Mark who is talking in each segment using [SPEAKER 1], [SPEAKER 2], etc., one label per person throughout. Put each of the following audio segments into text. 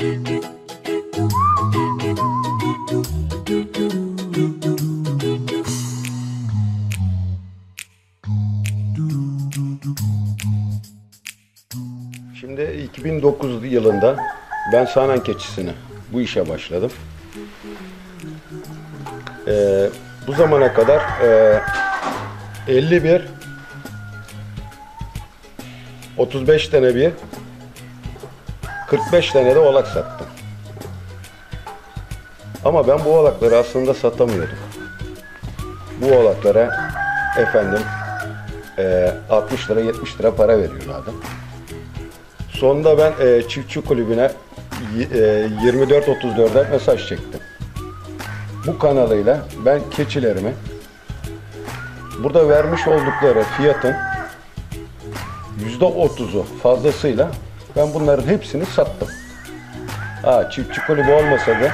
[SPEAKER 1] Şimdi 2009 yılında ben Sanan keçisini bu işe başladım. Ee, bu zamana kadar e, 51 35 tane bir 45 tane de oğlak sattım. Ama ben bu oğlakları aslında satamıyordum. Bu oğlaklara efendim e, 60 lira 70 lira para veriyorlardı. Sonunda ben e, çiftçi kulübüne y- e, 24-34'e mesaj çektim. Bu kanalıyla ben keçilerimi burada vermiş oldukları fiyatın %30'u fazlasıyla ben bunların hepsini sattım. Ha, çiftçi kulübü olmasaydı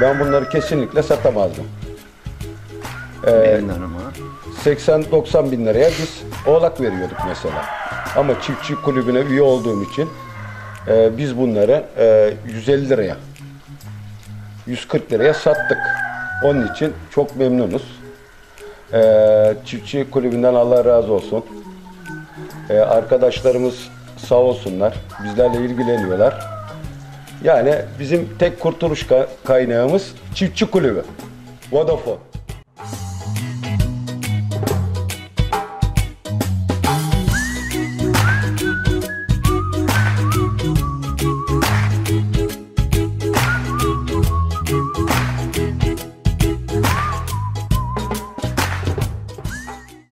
[SPEAKER 1] ben bunları kesinlikle satamazdım.
[SPEAKER 2] Ama.
[SPEAKER 1] 80-90 bin liraya biz oğlak veriyorduk mesela. Ama çiftçi kulübüne üye olduğum için e, biz bunları e, 150 liraya 140 liraya sattık. Onun için çok memnunuz. E, çiftçi kulübünden Allah razı olsun. E, arkadaşlarımız sağ olsunlar. Bizlerle ilgileniyorlar. Yani bizim tek kurtuluş ka- kaynağımız çiftçi kulübü. Vodafone.